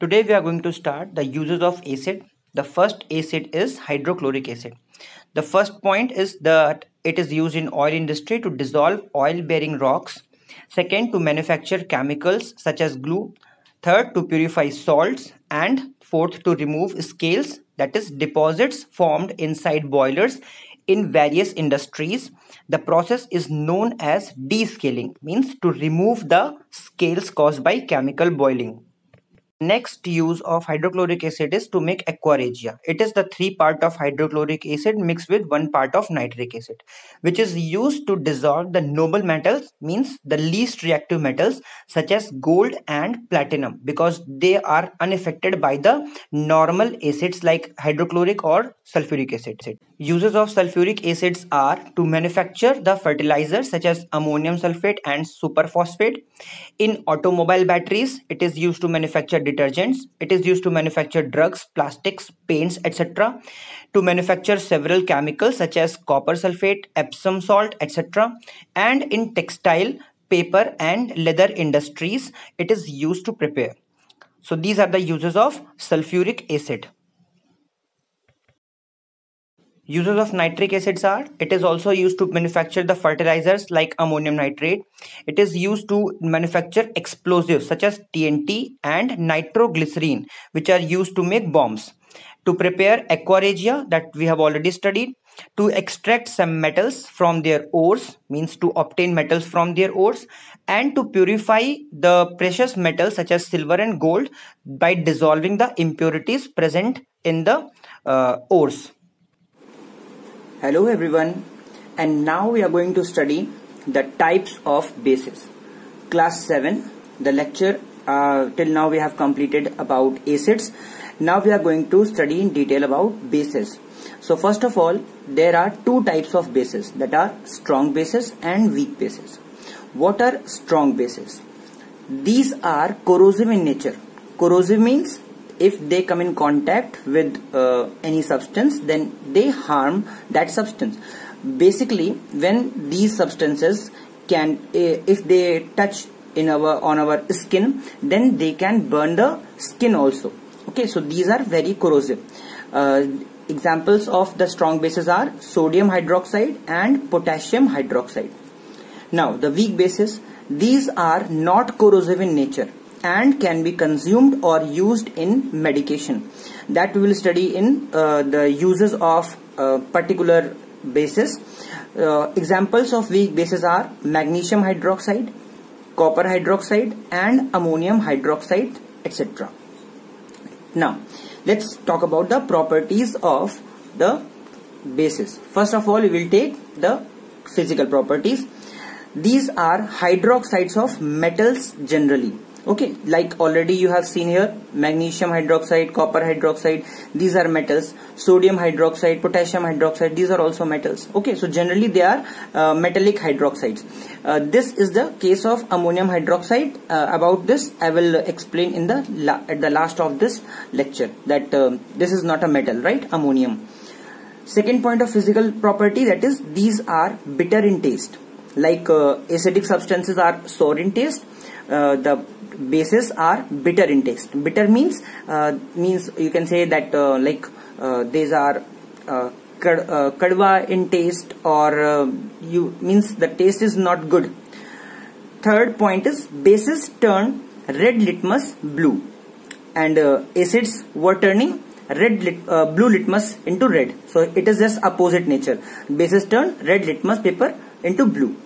Today we are going to start the uses of acid. The first acid is hydrochloric acid. The first point is that it is used in oil industry to dissolve oil bearing rocks. Second to manufacture chemicals such as glue. Third to purify salts and fourth to remove scales that is deposits formed inside boilers in various industries the process is known as descaling means to remove the scales caused by chemical boiling Next use of hydrochloric acid is to make aqua regia. It is the three part of hydrochloric acid mixed with one part of nitric acid which is used to dissolve the noble metals means the least reactive metals such as gold and platinum because they are unaffected by the normal acids like hydrochloric or sulfuric acid. Uses of sulfuric acids are to manufacture the fertilizers such as ammonium sulfate and superphosphate. In automobile batteries it is used to manufacture detergents. It is used to manufacture drugs, plastics, paints, etc. To manufacture several chemicals such as copper sulfate, Epsom salt, etc. And in textile, paper and leather industries, it is used to prepare. So these are the uses of sulfuric acid. Uses of nitric acids are it is also used to manufacture the fertilizers like ammonium nitrate. It is used to manufacture explosives such as TNT and nitroglycerine which are used to make bombs. To prepare aqua regia that we have already studied. To extract some metals from their ores means to obtain metals from their ores and to purify the precious metals such as silver and gold by dissolving the impurities present in the uh, ores. Hello everyone and now we are going to study the types of bases. Class 7 the lecture uh, till now we have completed about acids. Now we are going to study in detail about bases. So first of all there are two types of bases that are strong bases and weak bases. What are strong bases? These are corrosive in nature. Corrosive means if they come in contact with uh, any substance then they harm that substance. Basically when these substances can uh, if they touch in our on our skin then they can burn the skin also. Okay so these are very corrosive. Uh, examples of the strong bases are sodium hydroxide and potassium hydroxide. Now the weak bases these are not corrosive in nature and can be consumed or used in medication. That we will study in uh, the uses of uh, particular bases uh, examples of weak bases are magnesium hydroxide copper hydroxide and ammonium hydroxide etc now let's talk about the properties of the bases first of all we will take the physical properties. These are hydroxides of metals generally okay like already you have seen here magnesium hydroxide copper hydroxide these are metals. Sodium hydroxide potassium hydroxide these are also metals. Okay so generally they are uh, metallic hydroxides. Uh, this is the case of ammonium hydroxide. Uh, about this i will explain in the at the last of this lecture that um, this is not a metal right? Ammonium. Second point of physical property that is these are bitter in taste. Like uh, acidic substances are sour in taste. Uh, the bases are bitter in taste. Bitter means uh, means you can say that uh, like uh, these are kadwa in taste or you means the taste is not good. Third point is bases turn red litmus blue and uh, acids were turning red lit, uh, blue litmus into red. So it is just opposite nature. Bases turn red litmus paper into blue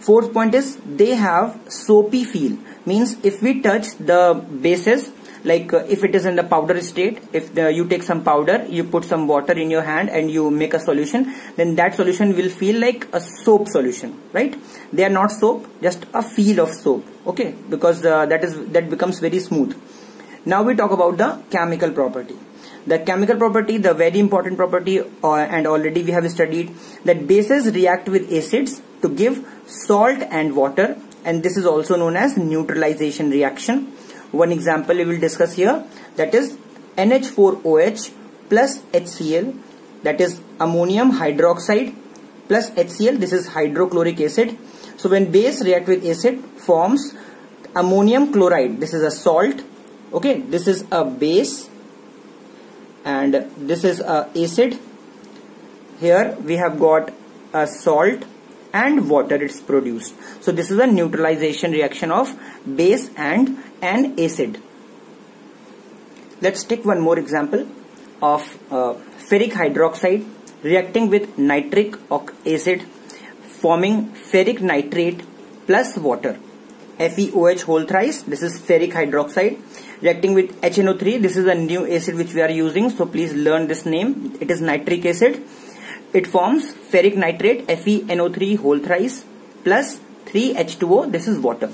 fourth point is they have soapy feel. Means if we touch the bases like uh, if it is in the powder state if the, you take some powder you put some water in your hand and you make a solution then that solution will feel like a soap solution right? They are not soap just a feel of soap okay? Because uh, that is that becomes very smooth. Now we talk about the chemical property. The chemical property the very important property uh, and already we have studied that bases react with acids to give salt and water and this is also known as neutralization reaction. One example we will discuss here that is NH4OH plus HCl that is ammonium hydroxide plus HCl this is hydrochloric acid. So when base react with acid forms ammonium chloride this is a salt okay this is a base and this is a acid here we have got a salt and water it's produced. So this is a neutralization reaction of base and an acid. Let's take one more example of uh, ferric hydroxide reacting with nitric acid forming ferric nitrate plus water. FeOH whole thrice this is ferric hydroxide reacting with HNO3 this is a new acid which we are using so please learn this name. It is nitric acid it forms ferric nitrate FeNO3 whole thrice plus 3H2O this is water.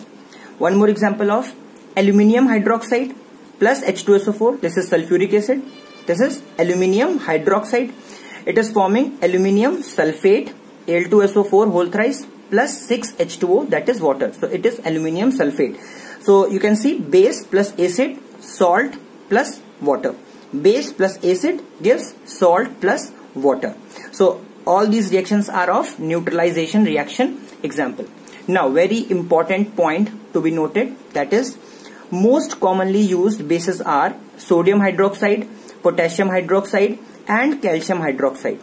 One more example of aluminium hydroxide plus H2SO4 this is sulfuric acid this is aluminium hydroxide. It is forming aluminium sulfate Al2SO4 whole thrice plus 6H2O that is water. So it is aluminium sulfate. So you can see base plus acid salt plus water. Base plus acid gives salt plus water so all these reactions are of neutralization reaction example. Now very important point to be noted that is most commonly used bases are sodium hydroxide, potassium hydroxide and calcium hydroxide.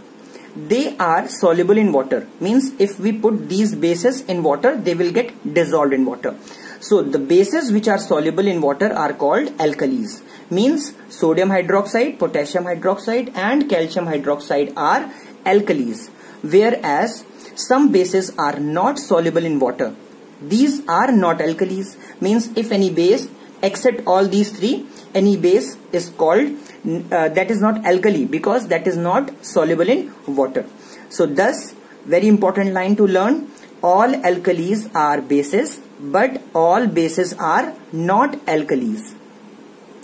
They are soluble in water means if we put these bases in water they will get dissolved in water. So the bases which are soluble in water are called alkalis means sodium hydroxide, potassium hydroxide and calcium hydroxide are alkalis whereas some bases are not soluble in water. These are not alkalis means if any base except all these three any base is called uh, that is not alkali because that is not soluble in water. So thus very important line to learn all alkalis are bases but all bases are not alkalis.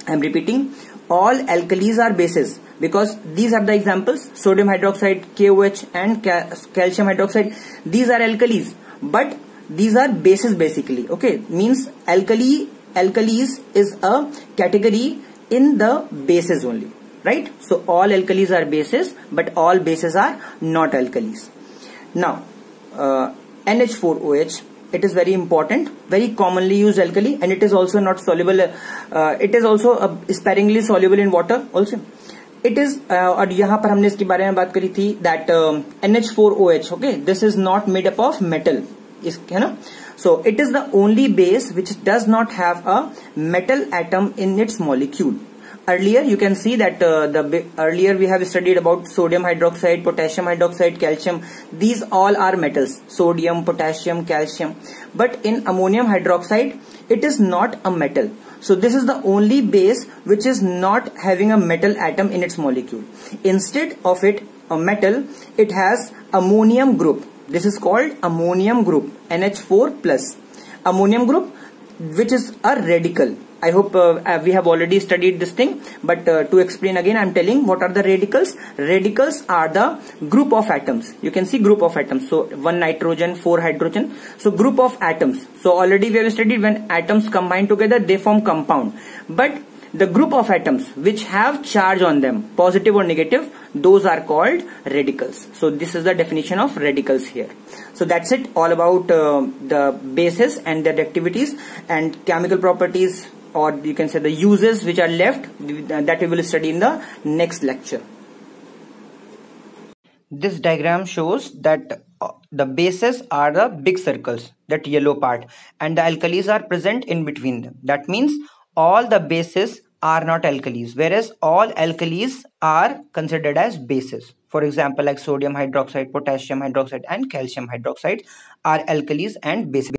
I am repeating all alkalis are bases because these are the examples sodium hydroxide KOH and calcium hydroxide. These are alkalis but these are bases basically okay? Means alkali alkalis is a category in the bases only right? So all alkalis are bases but all bases are not alkalis. Now uh, NH4OH it is very important very commonly used alkali and it is also not soluble uh, it is also uh, sparingly soluble in water also is uh, और यहाँ पर हमने इसके बारे में बात करी थी that N H four O H okay this is not made up of metal है ना so it is the only base which does not have a metal atom in its molecule earlier you can see that uh, the earlier we have studied about sodium hydroxide potassium hydroxide calcium. These all are metals sodium potassium calcium. But in ammonium hydroxide it is not a metal. So this is the only base which is not having a metal atom in its molecule. Instead of it a metal it has ammonium group. This is called ammonium group NH4 plus. Ammonium group which is a radical I hope uh, uh, we have already studied this thing but uh, to explain again I'm telling what are the radicals. Radicals are the group of atoms. You can see group of atoms. So one nitrogen four hydrogen. So group of atoms. So already we have studied when atoms combine together they form compound. But the group of atoms which have charge on them positive or negative those are called radicals. So this is the definition of radicals here. So that's it all about uh, the bases and their activities and chemical properties or you can say the uses which are left that we will study in the next lecture. This diagram shows that uh, the bases are the big circles, that yellow part, and the alkalis are present in between them. That means all the bases are not alkalis, whereas all alkalis are considered as bases. For example, like sodium hydroxide, potassium hydroxide, and calcium hydroxide are alkalis and bases.